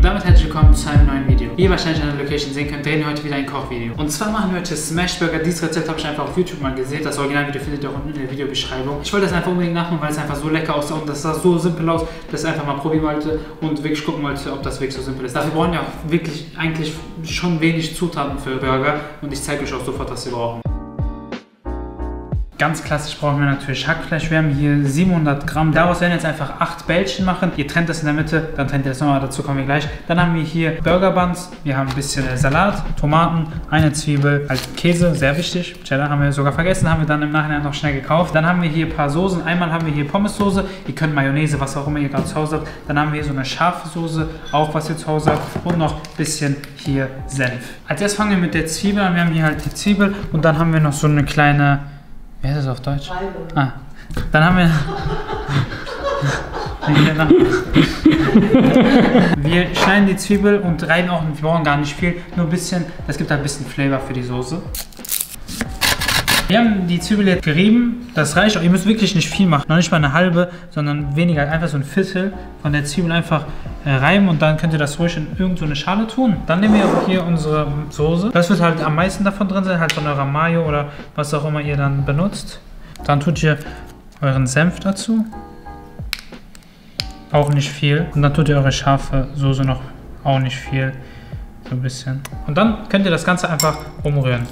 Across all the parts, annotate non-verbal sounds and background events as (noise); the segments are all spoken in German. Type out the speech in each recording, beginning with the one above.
Und damit herzlich willkommen zu einem neuen Video. Wie ihr wahrscheinlich an der Location sehen könnt, drehen wir heute wieder ein Kochvideo. Und zwar machen wir heute Smashburger. Dieses Rezept habe ich einfach auf YouTube mal gesehen. Das Originalvideo findet ihr auch unten in der Videobeschreibung. Ich wollte das einfach unbedingt nachmachen, weil es einfach so lecker aussah und das sah so simpel aus, dass ich einfach mal probieren wollte und wirklich gucken wollte, ob das wirklich so simpel ist. Dafür brauchen wir auch wirklich eigentlich schon wenig Zutaten für Burger und ich zeige euch auch sofort, was wir brauchen. Ganz klassisch brauchen wir natürlich Hackfleisch. Wir haben hier 700 Gramm. Daraus werden jetzt einfach 8 Bällchen machen. Ihr trennt das in der Mitte, dann trennt ihr das nochmal, dazu kommen wir gleich. Dann haben wir hier Burger Buns. Wir haben ein bisschen Salat, Tomaten, eine Zwiebel, halt Käse, sehr wichtig. Cheddar haben wir sogar vergessen, haben wir dann im Nachhinein noch schnell gekauft. Dann haben wir hier ein paar Soßen. Einmal haben wir hier Pommessoße. Ihr könnt Mayonnaise, was auch immer ihr gerade zu Hause habt. Dann haben wir hier so eine scharfe Soße, auch was ihr zu Hause habt. Und noch ein bisschen hier Senf. Als erstes fangen wir mit der Zwiebel an. Wir haben hier halt die Zwiebel und dann haben wir noch so eine kleine wie heißt das auf Deutsch? Scheibe. Ah, dann haben wir. (laughs) wir schneiden die Zwiebel und reiben auch, wir brauchen gar nicht viel, nur ein bisschen, das gibt ein bisschen Flavor für die Soße. Wir haben die Zwiebel jetzt gerieben, das reicht auch, ihr müsst wirklich nicht viel machen, noch nicht mal eine halbe, sondern weniger, einfach so ein Viertel von der Zwiebel einfach äh, reiben und dann könnt ihr das ruhig in irgendeine so Schale tun. Dann nehmen wir auch hier unsere Soße, das wird halt am meisten davon drin sein, halt von eurer Mayo oder was auch immer ihr dann benutzt. Dann tut ihr euren Senf dazu, auch nicht viel. Und dann tut ihr eure scharfe Soße noch, auch nicht viel, so ein bisschen. Und dann könnt ihr das Ganze einfach umrühren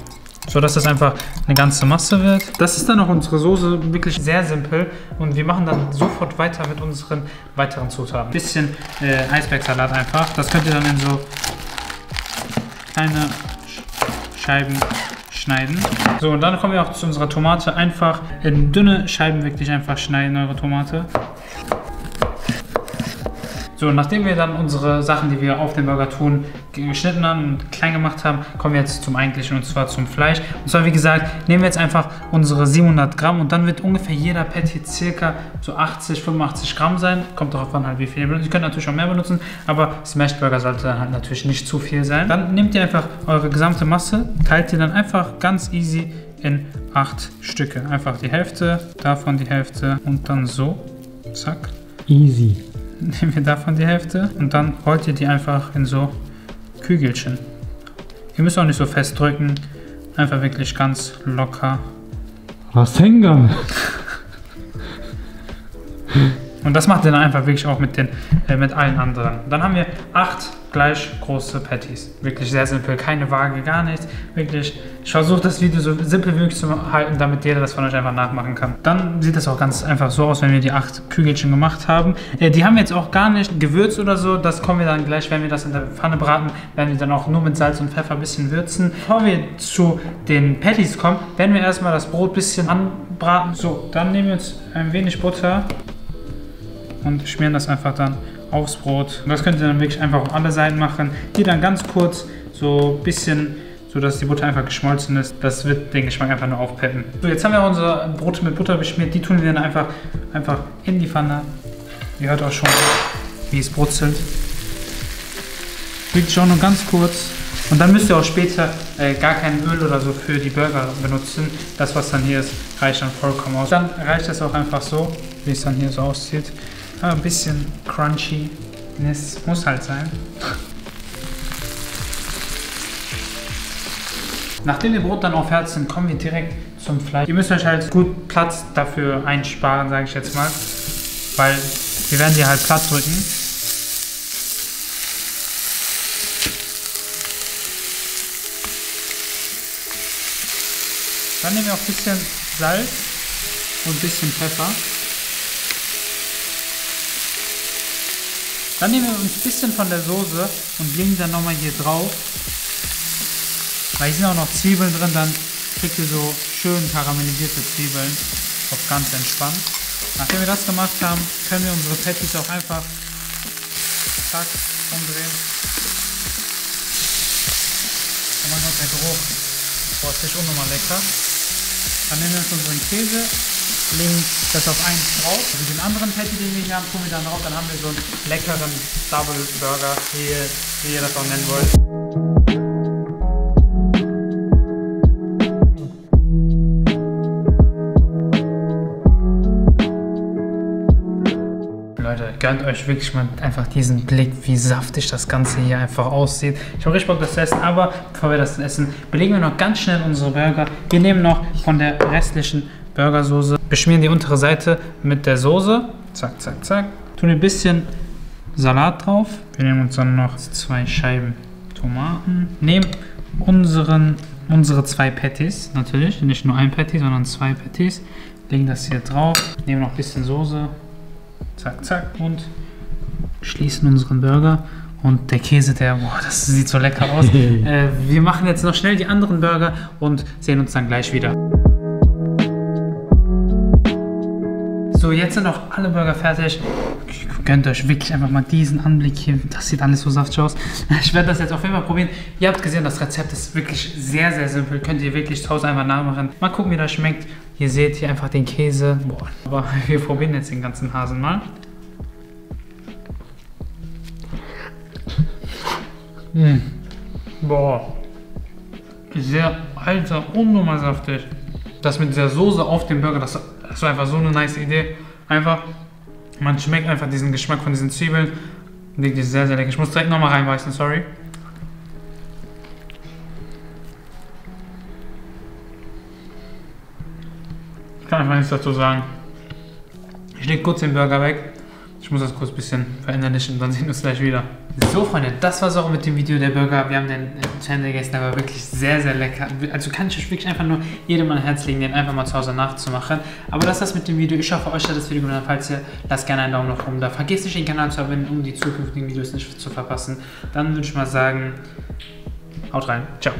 so dass das einfach eine ganze Masse wird. Das ist dann auch unsere Soße, wirklich sehr simpel und wir machen dann sofort weiter mit unseren weiteren Zutaten. Ein bisschen äh, Eisbergsalat einfach, das könnt ihr dann in so kleine Scheiben schneiden. So, und dann kommen wir auch zu unserer Tomate. Einfach in dünne Scheiben wirklich einfach schneiden, eure Tomate. So, nachdem wir dann unsere Sachen, die wir auf den Burger tun, geschnitten haben und klein gemacht haben, kommen wir jetzt zum eigentlichen und zwar zum Fleisch. Und zwar, wie gesagt, nehmen wir jetzt einfach unsere 700 Gramm und dann wird ungefähr jeder Patty circa so 80, 85 Gramm sein. Kommt darauf an, halt, wie viel ihr benutzt. Ihr könnt natürlich auch mehr benutzen, aber Smashed Burger sollte dann halt natürlich nicht zu viel sein. Dann nehmt ihr einfach eure gesamte Masse, teilt ihr dann einfach ganz easy in acht Stücke. Einfach die Hälfte, davon die Hälfte und dann so. Zack. Easy nehmen wir davon die Hälfte und dann rollt ihr die einfach in so Kügelchen. Ihr müsst auch nicht so fest drücken, einfach wirklich ganz locker. Rasengan! Und das macht ihr dann einfach wirklich auch mit, den, äh, mit allen anderen. Dann haben wir acht gleich große Patties. Wirklich sehr simpel, keine Waage, gar nichts. Wirklich, ich versuche das Video so simpel wie möglich zu halten, damit jeder das von euch einfach nachmachen kann. Dann sieht das auch ganz einfach so aus, wenn wir die acht Kügelchen gemacht haben. Äh, die haben wir jetzt auch gar nicht gewürzt oder so. Das kommen wir dann gleich, wenn wir das in der Pfanne braten, werden wir dann auch nur mit Salz und Pfeffer ein bisschen würzen. Bevor wir zu den Patties kommen, werden wir erstmal das Brot ein bisschen anbraten. So, dann nehmen wir jetzt ein wenig Butter und schmieren das einfach dann aufs Brot. Und das könnt ihr dann wirklich einfach auf alle Seiten machen. Hier dann ganz kurz so ein bisschen, so dass die Butter einfach geschmolzen ist. Das wird den Geschmack einfach nur aufpeppen. So, jetzt haben wir unser Brot mit Butter beschmiert. Die tun wir dann einfach, einfach in die Pfanne. Ihr hört auch schon, wie es brutzelt. Wirklich auch nur ganz kurz. Und dann müsst ihr auch später äh, gar kein Öl oder so für die Burger benutzen. Das, was dann hier ist, reicht dann vollkommen aus. Dann reicht es auch einfach so, wie es dann hier so aussieht. Aber ein bisschen crunchy. Das muss halt sein. Nachdem wir Brot dann auf Herz sind, kommen wir direkt zum Fleisch. Ihr müsst euch halt gut Platz dafür einsparen, sage ich jetzt mal. Weil wir werden die halt platt drücken. Dann nehmen wir auch ein bisschen Salz und ein bisschen Pfeffer. Dann nehmen wir uns ein bisschen von der Soße und legen dann nochmal hier drauf. Weil hier sind auch noch Zwiebeln drin, dann kriegt ihr so schön karamellisierte Zwiebeln auf ganz entspannt. Nachdem wir das gemacht haben, können wir unsere Patties auch einfach zack, umdrehen. Oh mein Gott, der Geruch. Boah, ist echt unnormal lecker. Dann nehmen wir uns unseren Käse, legen das auf eins drauf. Also den anderen Patty, den wir hier haben, tun wir dann drauf. Dann haben wir so einen leckeren Double Burger, wie, wie ihr das auch nennen wollt. Leute, gönnt euch wirklich mal einfach diesen Blick, wie saftig das Ganze hier einfach aussieht. Ich habe richtig Bock, das zu essen, aber bevor wir das essen, belegen wir noch ganz schnell unsere Burger. Wir nehmen noch von der restlichen Burgersoße, beschmieren die untere Seite mit der Soße. Zack, zack, zack. Tun ein bisschen Salat drauf. Wir nehmen uns dann noch zwei Scheiben Tomaten. Nehmen unseren, unsere zwei Patties, natürlich, nicht nur ein Patty, sondern zwei Patties. Legen das hier drauf, nehmen noch ein bisschen Soße, zack, zack und schließen unseren Burger. Und der Käse, der, boah, das sieht so lecker aus. (laughs) äh, wir machen jetzt noch schnell die anderen Burger und sehen uns dann gleich wieder. So, jetzt sind auch alle Burger fertig. Gönnt euch wirklich einfach mal diesen Anblick hier. Das sieht alles so saftig aus. (laughs) Ich werde das jetzt auf jeden Fall probieren. Ihr habt gesehen, das Rezept ist wirklich sehr, sehr simpel. Könnt ihr wirklich zu Hause einfach nachmachen. Mal gucken, wie das schmeckt. Ihr seht hier einfach den Käse. Boah, aber (laughs) wir probieren jetzt den ganzen Hasen mal. Mmh. Boah. Sehr alter, unnormal saftig. Das mit dieser Soße auf dem Burger, das, das war einfach so eine nice Idee. Einfach, man schmeckt einfach diesen Geschmack von diesen Zwiebeln. Wirklich sehr, sehr lecker. Ich muss direkt nochmal reinbeißen, sorry. Ich kann einfach nichts dazu sagen. Ich lege kurz den Burger weg. Ich muss das kurz ein bisschen verinnerlichen und dann sehen wir uns gleich wieder. So, Freunde, das war's auch mit dem Video der Burger. Wir haben den Channel gegessen, der war wirklich sehr, sehr lecker. Also kann ich euch wirklich einfach nur jedem mein Herz legen, den einfach mal zu Hause nachzumachen. Aber das war's mit dem Video. Ich hoffe, euch hat das Video gefallen. Falls ihr, lasst gerne einen Daumen nach oben da. Vergesst nicht, den Kanal zu abonnieren, um die zukünftigen Videos nicht zu verpassen. Dann würde ich mal sagen, haut rein. Ciao.